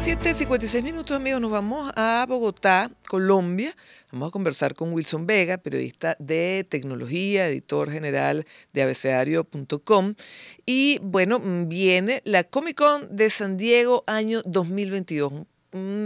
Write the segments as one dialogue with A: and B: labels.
A: 7.56 minutos, amigos. Nos vamos a Bogotá, Colombia. Vamos a conversar con Wilson Vega, periodista de tecnología, editor general de abecedario.com. Y bueno, viene la Comic Con de San Diego año 2022 un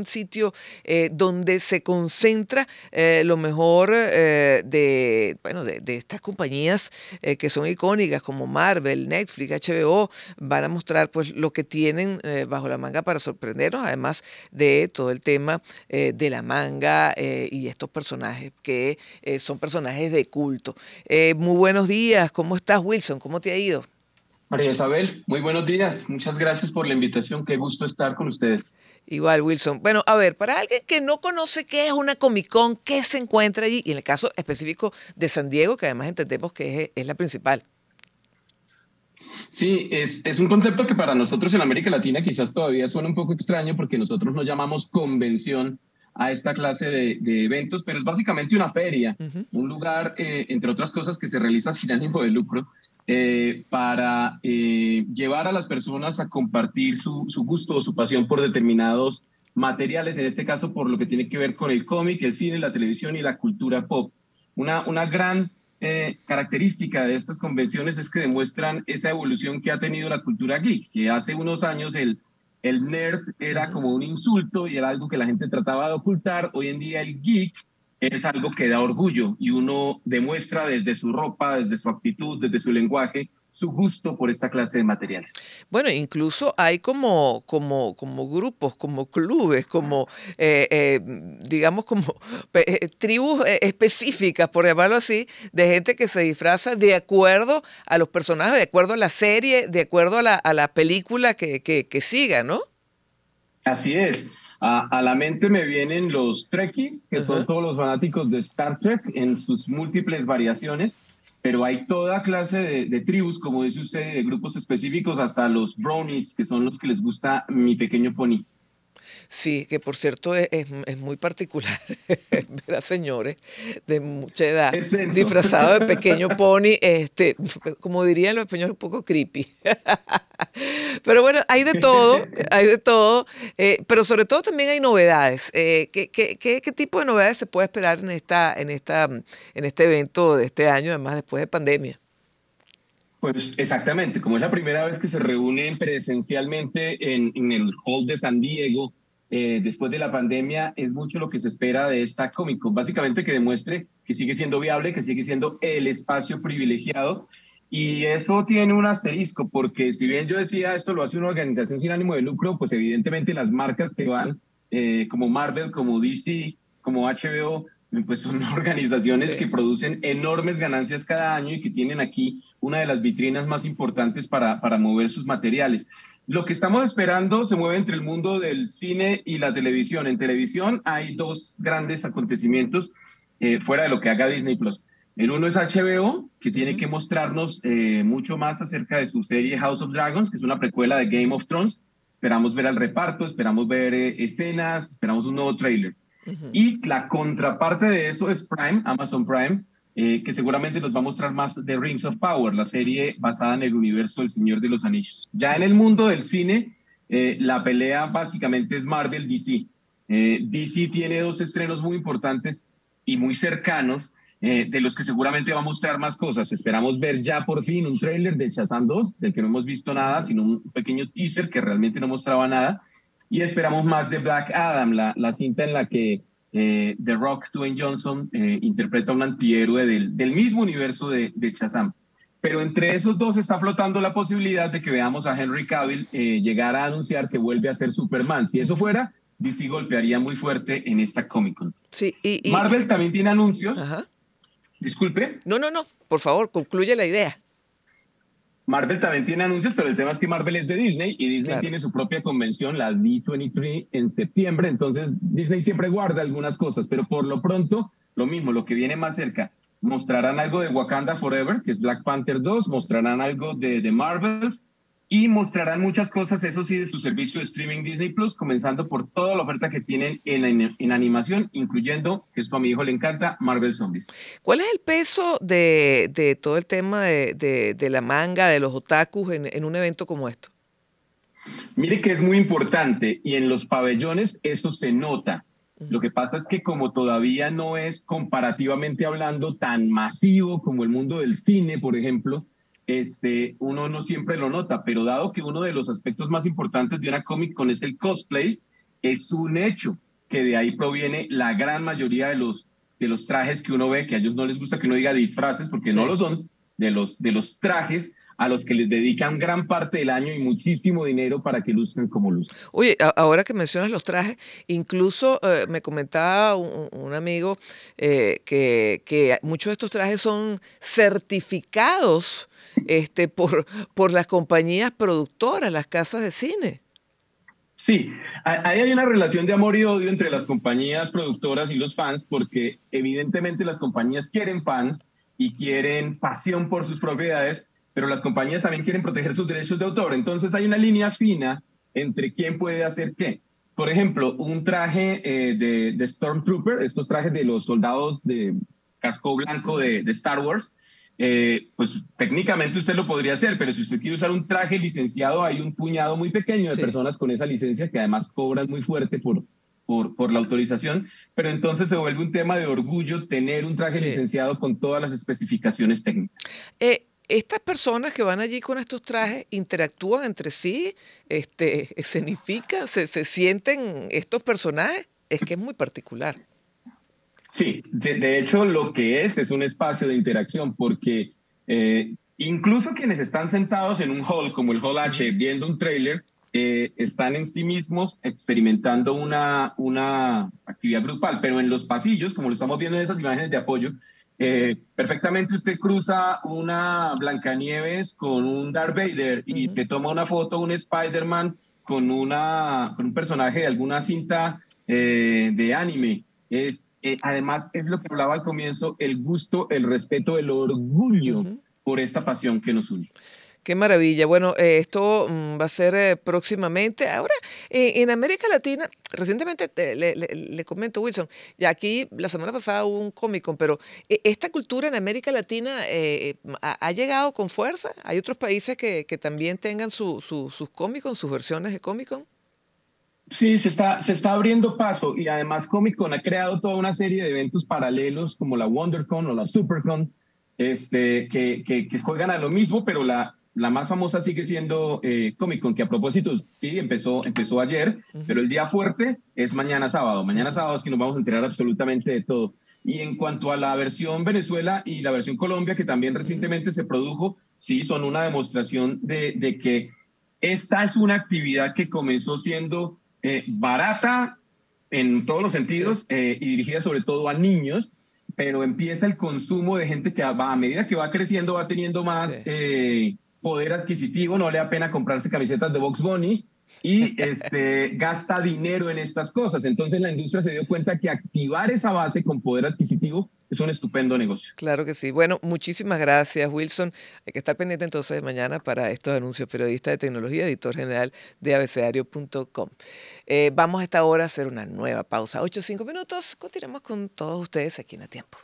A: sitio eh, donde se concentra eh, lo mejor eh, de, bueno, de, estas compañías que son icónicas como Marvel, Netflix, HBO, van a mostrar pues lo que tienen bajo la manga para sorprendernos, además de todo el tema de la manga y estos personajes que son personajes de culto. muy buenos días, ¿cómo estás Wilson? ¿Cómo te ha ido?
B: María Isabel, muy buenos días. Muchas gracias por la invitación. Qué gusto estar con ustedes.
A: Igual, Wilson. Bueno, a ver, para alguien que no conoce qué es una Comic Con, qué se encuentra allí, y en el caso específico de San Diego, que además entendemos que es, la principal.
B: Sí, es, es, un concepto que para nosotros en América Latina quizás todavía suena un poco extraño porque nosotros no llamamos convención a esta clase de, eventos, pero es básicamente una feria, un lugar, eh, entre otras cosas, que se realiza sin ánimo de lucro eh, para eh, llevar a las personas a compartir su, gusto o su pasión por determinados materiales, en este caso por lo que tiene que ver con el cómic, el cine, la televisión y la cultura pop. Una, una gran característica de estas convenciones es que demuestran esa evolución que ha tenido la cultura geek, que hace unos años el el nerd era como un insulto y era algo que la gente trataba de ocultar. Hoy en día el geek es algo que da orgullo y uno demuestra desde su ropa, desde su actitud, desde su lenguaje, su gusto por esta clase de materiales.
A: Bueno, incluso hay como, como, como grupos, como clubes, como, eh, eh, digamos, como eh, tribus específicas, por llamarlo así, de gente que se disfraza de acuerdo a los personajes, de acuerdo a la serie, de acuerdo a la, a la película que, que, siga, ¿no?
B: Así es. A, la mente me vienen los Trekkies, que son todos los fanáticos de Star Trek en sus múltiples variaciones pero hay toda clase de, tribus, como dice usted, de grupos específicos, hasta los brownies, que son los que les gusta mi pequeño pony.
A: Sí, que por cierto es, es, muy particular ver a señores de mucha edad disfrazados de pequeño pony, este, como dirían los españoles, un poco creepy. pero bueno, hay de todo, hay de todo, eh, pero sobre todo también hay novedades. Eh, ¿qué, qué, qué, qué, tipo de novedades se puede esperar en, esta, en, esta, en este evento de este año, además después de pandemia?
B: Pues exactamente, como es la primera vez que se reúnen presencialmente en, en el hall de San Diego, eh, después de la pandemia es mucho lo que se espera de esta Comic Con. Básicamente que demuestre que sigue siendo viable, que sigue siendo el espacio privilegiado. Y eso tiene un asterisco, porque si bien yo decía esto lo hace una organización sin ánimo de lucro, pues evidentemente las marcas que van, eh, como Marvel, como DC, como HBO, pues son organizaciones que producen enormes ganancias cada año y que tienen aquí una de las vitrinas más importantes para, para mover sus materiales. Lo que estamos esperando se mueve entre el mundo del cine y la televisión. En televisión hay dos grandes acontecimientos eh, fuera de lo que haga Disney Plus. El uno es HBO, que tiene que mostrarnos eh, mucho más acerca de su serie House of Dragons, que es una precuela de Game of Thrones. Esperamos ver al reparto, esperamos ver eh, escenas, esperamos un nuevo trailer. Y la contraparte de eso es Prime, Amazon Prime, eh, que seguramente nos va a mostrar más de Rings of Power, la serie basada en el universo del Señor de los Anillos. Ya en el mundo del cine, eh, la pelea básicamente es Marvel-DC. Eh, DC tiene dos estrenos muy importantes y muy cercanos, de los que seguramente va a mostrar más cosas. Esperamos ver ya por fin un tráiler de Shazam 2, del que no hemos visto nada, sino un pequeño teaser que realmente no mostraba nada. Y esperamos más de Black Adam, la, la cinta en la que eh, The Rock, Dwayne Johnson, eh, interpreta a un antihéroe del, del mismo universo de, de Shazam. Pero entre esos dos está flotando la posibilidad de que veamos a Henry Cavill eh, llegar a anunciar que vuelve a ser Superman. Si eso fuera, DC golpearía muy fuerte en esta Comic Con.
A: Sí, y,
B: Marvel también tiene anuncios. Disculpe.
A: No, no, no. Por favor, concluye la idea.
B: Marvel también tiene anuncios, pero el tema es que Marvel es de Disney y Disney tiene su propia convención, la D23, en septiembre. Entonces, Disney siempre guarda algunas cosas, pero por lo pronto, lo mismo, lo que viene más cerca. Mostrarán algo de Wakanda Forever, que es Black Panther 2, mostrarán algo de, de Marvel, y mostrarán muchas cosas, eso sí, de su servicio de streaming Disney Plus, comenzando por toda la oferta que tienen en, en, animación, incluyendo, que esto a mi hijo le encanta, Marvel Zombies.
A: ¿Cuál es el peso de, de todo el tema de, de, de, la manga, de los otakus en, en un evento como esto?
B: Mire que es muy importante y en los pabellones eso se nota. Lo que pasa es que como todavía no es comparativamente hablando tan masivo como el mundo del cine, por ejemplo, este, uno no siempre lo nota, pero dado que uno de los aspectos más importantes de una Comic Con es el cosplay, es un hecho que de ahí proviene la gran mayoría de los, de los trajes que uno ve, que a ellos no les gusta que uno diga disfraces porque no lo son, de los, de los trajes a los que les dedican gran parte del año y muchísimo dinero para que luzcan como luzcan.
A: Oye, ahora que mencionas los trajes, incluso eh, me comentaba un, amigo eh, que, que, muchos de estos trajes son certificados este, por, por las compañías productoras, las casas de cine.
B: Sí, ahí hay una relación de amor y odio entre las compañías productoras y los fans, porque evidentemente las compañías quieren fans y quieren pasión por sus propiedades, pero las compañías también quieren proteger sus derechos de autor. Entonces hay una línea fina entre quién puede hacer qué. Por ejemplo, un traje eh, de, de, Stormtrooper, estos trajes de los soldados de casco blanco de, de Star Wars, eh, pues técnicamente usted lo podría hacer, pero si usted quiere usar un traje licenciado, hay un puñado muy pequeño de personas con esa licencia que además cobran muy fuerte por, por, por, la autorización, pero entonces se vuelve un tema de orgullo tener un traje licenciado con todas las especificaciones técnicas.
A: Eh, estas personas que van allí con estos trajes interactúan entre sí, este, escenifican, se, se sienten estos personajes, es que es muy particular.
B: Sí, de, hecho lo que es es un espacio de interacción porque eh, incluso quienes están sentados en un hall como el Hall H viendo un trailer, eh, están en sí mismos experimentando una, una actividad grupal, pero en los pasillos, como lo estamos viendo en esas imágenes de apoyo, eh, perfectamente usted cruza una Blancanieves con un Darth Vader y se toma una foto, un Spider-Man con, una, con un personaje de alguna cinta de anime. Es eh, además, es lo que hablaba al comienzo, el gusto, el respeto, el orgullo por esta pasión que nos une.
A: Qué maravilla. Bueno, eh, esto mm, va a ser eh, próximamente. Ahora, en América Latina, recientemente le, comento, Wilson, ya aquí la semana pasada hubo un Comic Con, pero esta cultura en América Latina ha, llegado con fuerza. ¿Hay otros países que, también tengan sus Comic sus versiones de Comic?
B: Sí, se está, se está abriendo paso y además Comic Con ha creado toda una serie de eventos paralelos como la WonderCon o la SuperCon, este, que, juegan a lo mismo, pero la, la más famosa sigue siendo eh, Comic Con, que a propósito, sí, empezó, empezó ayer, pero el día fuerte es mañana sábado. Mañana sábado es que nos vamos a enterar absolutamente de todo. Y en cuanto a la versión Venezuela y la versión Colombia, que también recientemente se produjo, sí, son una demostración de, de que esta es una actividad que comenzó siendo eh, barata en todos los sentidos eh, y dirigida sobre todo a niños, pero empieza el consumo de gente que va, a medida que va creciendo va teniendo más eh, poder adquisitivo, no le da pena comprarse camisetas de Box Bunny y este, gasta dinero en estas cosas. Entonces la industria se dio cuenta que activar esa base con poder adquisitivo es un estupendo negocio.
A: Claro que sí. Bueno, muchísimas gracias, Wilson. Hay que estar pendiente entonces mañana para estos anuncios. Periodista de tecnología, editor general de abecedario.com. Eh, vamos a esta hora a hacer una nueva pausa. 8 o 5 minutos. Continuamos con todos ustedes aquí en A Tiempo.